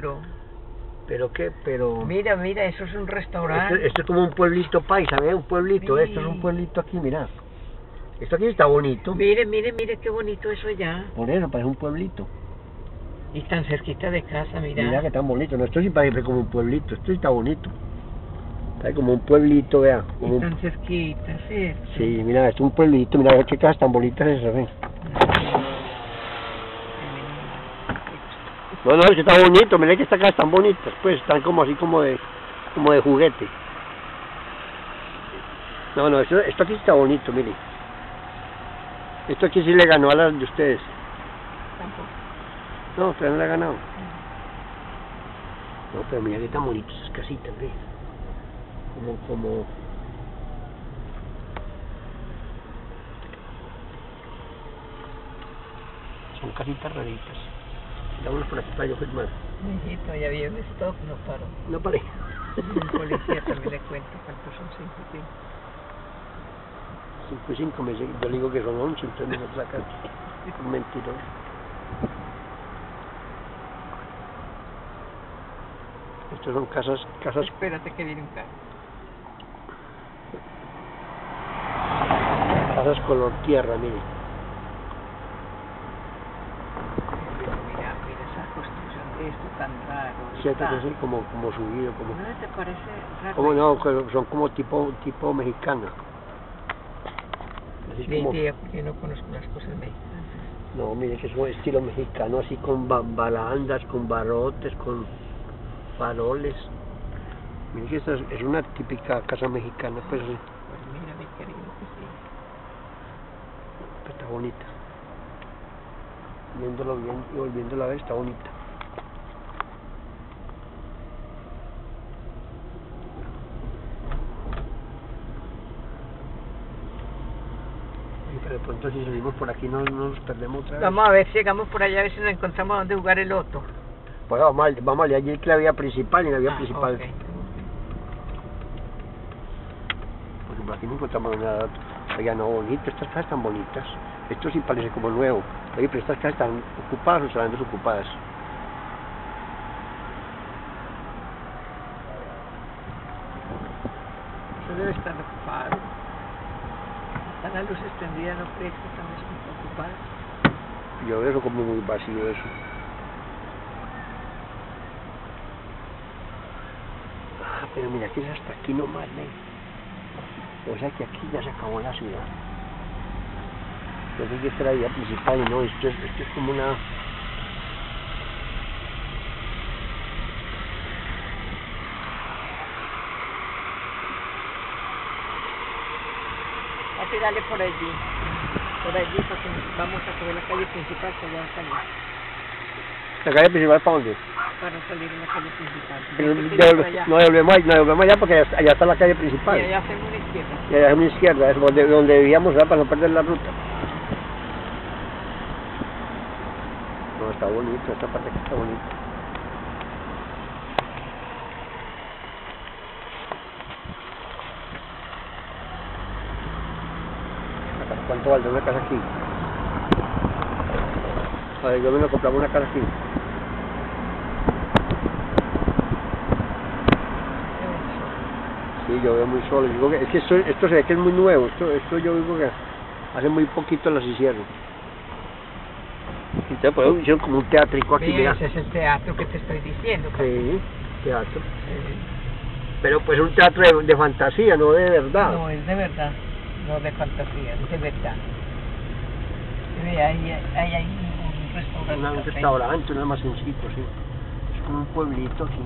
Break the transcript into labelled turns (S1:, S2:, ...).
S1: pero...
S2: ¿Pero qué? Pero...
S1: Mira, mira, eso es un restaurante.
S2: esto es como un pueblito paisa, ¿ve? Un pueblito,
S1: Sí.
S2: esto es un pueblito aquí, mira. Esto aquí está bonito.
S1: Mire, mire, mire qué bonito eso allá.
S2: Por eso parece un pueblito.
S1: Y tan cerquita de casa, mira.
S2: Mira que tan bonito. No, esto sí parece como un pueblito. Esto sí está bonito. Está como un pueblito, vea. Como
S1: Y
S2: un-
S1: tan cerquita, ¿sí?
S2: Sí, mira, esto es un pueblito. Mira qué casas tan bonitas esas, ¿ve? No, no, que está bonito. Mira que estas casas tan bonitas. Pues están como así como de, como de juguete. No, no, esto, esto aquí está bonito, mire. Esto aquí sí le ganó a las de ustedes.
S1: Tampoco.
S2: No, todavía no le ha ganado. No, pero mira que tan bonitas esas casitas, ve. Como, como... Son casitas raritas. Vámonos por aquí para yo firmar.
S1: Mijito, ya había un stop, no paró.
S2: No paré.
S1: El policía también le cuenta cuántos son cinco y cinco.
S2: 5 y 5 me dice- yo le digo que son 11, entonces me sacan. Mentiroso. Estos son casas, casas,
S1: Espérate que viene un carro.
S2: casas color tierra, mire.
S1: Pero mira, mira esa construcción de esto tan raro.
S2: Cierto que sí, como, como subido, como...
S1: ¿No te parece raro?
S2: Como no, son como tipo, tipo mexicana. Así como,
S1: porque no conozco las cosas mexicanas.
S2: no, mire que es un estilo mexicano, así con ba- barandas, con barrotes, con faroles. Mire que esta es, una típica casa mexicana, pues sí,
S1: Pues mira, mi querido, que sí.
S2: está bonita. Viéndolo bien y volviéndola a ver, está bonita. De pronto si salimos por aquí no, no nos perdemos otra vez.
S1: Vamos a ver si llegamos por allá, a ver si nos encontramos donde jugar el loto.
S2: Pues vamos, al- vamos allá, allí es la vía principal y la vía
S1: Ah,
S2: principal. Porque por aquí no encontramos nada. Oiga, no, bonito, estas casas están bonitas. Esto sí parece como nuevo. Oye, pero estas casas están ocupadas o estarán desocupadas.
S1: Eso debe estar ocupado. Están las luces prendidas, no crees que están ocupadas.
S2: Yo veo como muy vacío eso. Ah, pero mira que es hasta aquí nomás, ¿eh? O sea que aquí ya se acabó la ciudad. Entonces que esta es la vía principal, no, esto es, esto es como una...
S1: Dale por allí. Por allí, porque vamos a coger la calle principal que ya va a salir.
S2: ¿La calle principal para dónde?
S1: Para salir en la calle principal.
S2: Pero
S1: allá.
S2: no devolvemos ahí, no allá porque allá, allá está la calle
S1: Y
S2: principal.
S1: allá hacemos una izquierda.
S2: Y allá es una izquierda, es donde, donde debíamos para no perder la ruta. No, está bonito, esta parte aquí está bonita. ¿Cuánto vale una casa aquí? A ver, yo me lo compramos una casa aquí. Sí, yo veo muy solo. Digo que, es que esto, esto se ve que es muy nuevo. Esto, esto yo digo que hace muy poquito las hicieron. Entonces, pues, hicieron como un teatrico aquí,
S1: Mira, ese es el teatro que te estoy diciendo. Carlos.
S2: Sí, teatro.
S1: Sí.
S2: Pero pues un teatro de, de fantasía, no de verdad.
S1: No, es de verdad, no de fantasía, de verdad. Ve, ahí, ahí hay un restaurante.
S2: Un restaurante, un almacencito, sí. Es como un pueblito aquí.